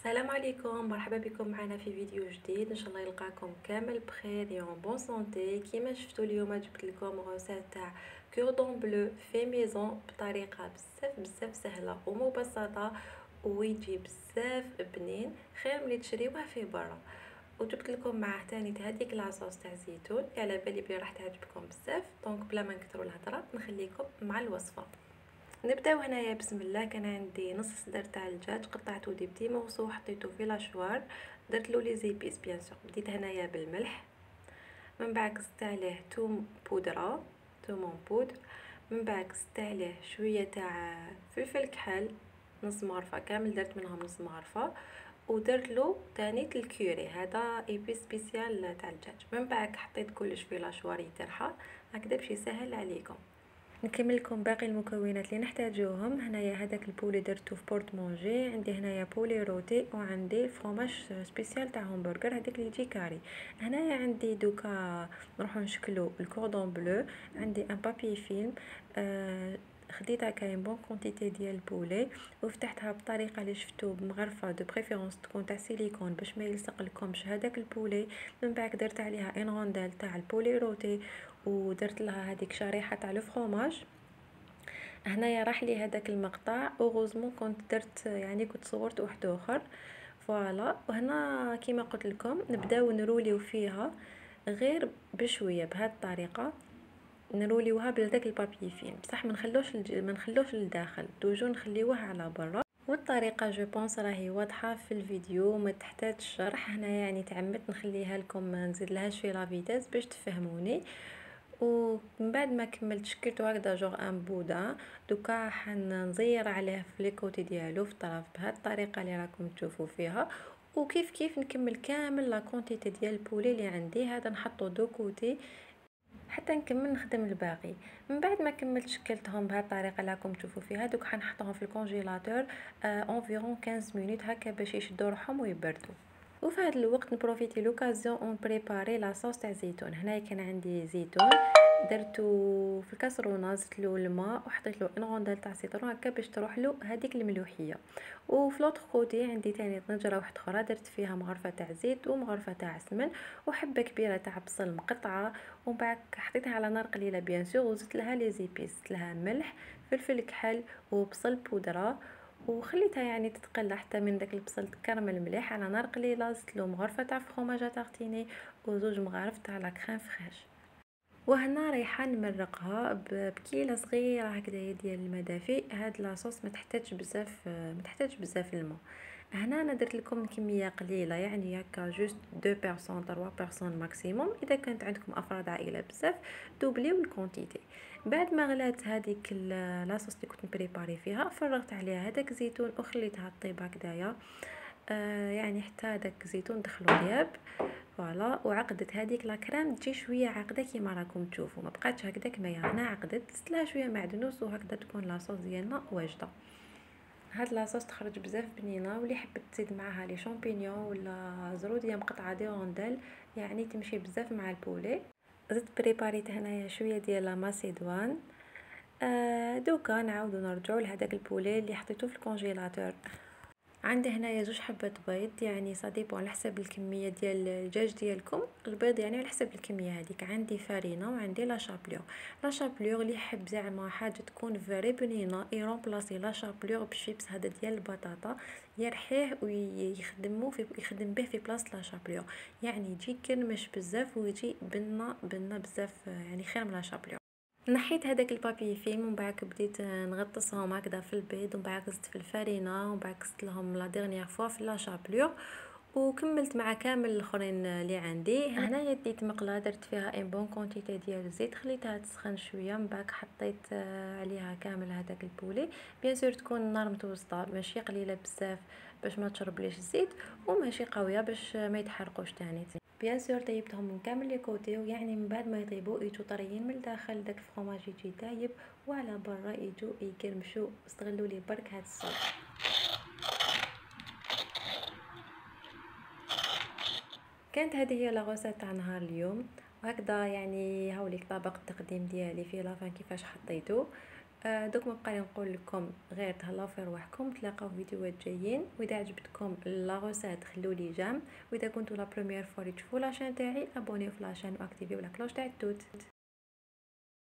السلام عليكم مرحبا بكم معنا في فيديو جديد. إن شاء الله يلقاكم كامل بخير و en bonne santé كيما شفتوا اليوم جبت لكم recette تاع cordon bleu fait maison بطريقة بزاف بزاف سهلة ومبسطة ويجي بزاف بنين خير ملي تشريوه في برا. وجبت لكم معاه تاني هذيك la sauce تاع زيتون على بالي بلي راح تعجبكم بزاف. donc بلا ما نكثروا الهضرة نخليكم مع الوصفة. نبداو هنايا بسم الله. كان عندي نص صدر تاع الدجاج قطعته des petits morceaux وحطيته في l'hachoir درت له les épices bien sûr. بديت هنايا بالملح. من بعد زدت عليه توم بودرة توم en poudre. من بعد زدت عليه شوية تاع فلفل كحل نص مغرفه كامل. درت منهم نص مغرفه ودرت له تاني الكوري هذا épice spécial تاع الدجاج من بعد حطيت كلش في l'hachoir يترحى. هكذا باش يسهل عليكم. نكمل لكم باقي المكونات اللي نحتاجوهم. هنايا هذاك ال poulet درتو في porte-manger عندي هنايا poulet rôti وعندي fromage spécial تاع همبرغر هذاك اللي يجي carré. هنايا عندي دوكا نروحو نشكلو ال cordon bleu عندي un papier film آه خديت هكا bonne quantité ديال ال poulet وفتحتها بطريقة اللي شفتو بمغرفة de préférence تكون تاع سيليكون باش ما يلصق لكمش هذاك ال poulet. من بعد درت عليها une rondelle تاع ال poulet rôti ودرت لها هذيك شريحة تاع ال fromage هنايا راح لي هذاك المقطع heureusement كنت درت يعني كنت صورت واحد آخر. voilà وهنا كيما قلت لكم نبداو نروليو فيها غير بشوية بهذه الطريقة. نروليوها بهذاك البابي فين بصح ما نخلوش ما نخلوش للداخل. toujours نخليوه على برا. والطريقة je pense راهي واضحة في الفيديو ما تحتاج شرح. هنا يعني تعمدت نخليها لكم نزيد لهاش في la vitesse باش تفهموني. ومن بعد ما كملت شكلته هكذا genre un boudin. دوكا حنزير عليه في les côtés ديالو في الطرف بهذه الطريقة اللي راكم تشوفوا فيها. وكيف كيف نكمل كامل la quantité ديال ال poulet اللي عندي. هذا نحطو de côté حتى نكمل نخدم الباقي. من بعد ما كملت شكلتهم بهذه الطريقة اللي راكم تشوفوا فيها دوك حنحطهم في ال congélateur environ 15 minutes هكا باش يشدوا روحهم ويبردوا. وفي هذا الوقت ن profiter l'occasion و ن préparer la sauce تاع زيتون هنايا كان عندي زيتون. درتو في الكاسرونه زدت له الماء وحطيت له une rondelle تاع citron هكا باش تروح له هذيك الملوحية. وفي l'autre côté عندي تاني طنجره واحدة أخرى درت فيها مغرفة تاع زيت ومغرفة تاع سمن وحبة كبيرة تاع بصل مقطعة. ومن بعد حطيتها على نار قليلة bien sûr وزدت لها les épices زدت لها ملح فلفل كحل وبصل بودرة. وخليتها يعني تتقلى حتى من داك البصل تكرمل مليح على نار قليلة زدت له مغرفة تاع fromage tartiné وزوج مغارف تاع la crème fraîche. وهنا رايحة نمرقها بكيلة صغيرة هكذا ديال الما دافئ. هاد la sauce ما تحتاج بزاف ما تحتاج بزاف الماء هنا أنا درت لكم كمية قليلة يعني هكا juste deux personnes 3 personnes maximum. إذا كانت عندكم أفراد عائلة بزاف دوبليو ال quantité. بعد ما غلات هذيك la sauce اللي كنت préparer فيها فرغت عليها هذاك الزيتون وخليتها طيب هكذايا. يعني حتى هذاك الزيتون دخلو طياب voilà. وعقدت هذيك la crème تجي شوية عاقده كيما راكم تشوفوا. ما بقاتش هكذاك ما هنا عقدت زدت شوية معدنوس وهكذا تكون la sauce ديالنا واجدة. هاد la sauce تخرج بزاف بنينة. واللي حبت تزيد معاها les champignons ولا زرودية مقطعة des rondelles يعني تمشي بزاف مع ال poulet. زدت بريباريت هنايا شوية ديال la macédoine. آه دوكا نعاودو نرجعو لهداك ال poulet اللي حطيته في ال congélateur. عندي هنايا زوج حبات بيض يعني ça dépend على حسب الكمية ديال الدجاج ديالكم البيض يعني على حسب الكمية هذيك. عندي فارينه وعندي la chapelure la chapelure اللي يحب زعما حاجة تكون فيري بنينه ي remplacer la chapelure ب chips هذا ديال البطاطا يرحيه ويخدمو في يخدم به في بلاصه la chapelure يعني يجي كرمش بزاف ويجي بنة بنة بزاف يعني خير من la chapelure نحيت هذاك ال papier film ومن بعد بديت نغطسهم هكذا في البيض ومن بعد في الفرينة ومن بعد لهم la dernière fois في la chapelure وكملت مع كامل الآخرين اللي عندي. هنايا ديت مقلة درت فيها une bonne quantité ديال الزيت خليتها تسخن شوية من بعد حطيت عليها كامل هذاك ال poulet. bien sûr تكون النار متوسطة ماشي قليلة بزاف باش ما تشربليش الزيت وماشي قوية باش ما يتحرقوش تاني. bien sûr طيبتهم من كامل les côtés ويعني من بعد ما يطيبوا يجوا طريين من الداخل داك ال fromage يجي طايب وعلى برا يجوا يقرمشوا استغلوا لي برك هاد الصوت كانت هذه هي لاغوسات تاع نهار اليوم. وهكذا يعني هاوليك طبق التقديم ديالي فيه لافان كيفاش حطيته آه، دوك ما بقى نقول لكم غير تهلاو في رواحكم تلاقاو فيديوهات جايين وإذا عجبتكم لا روسيت خلوا لي جام وإذا كنتو لا بروميير فوا تشوفوا لاشين تاعي ابونيو في لاشين وأكتيفيو لا كلوش تاع التوت.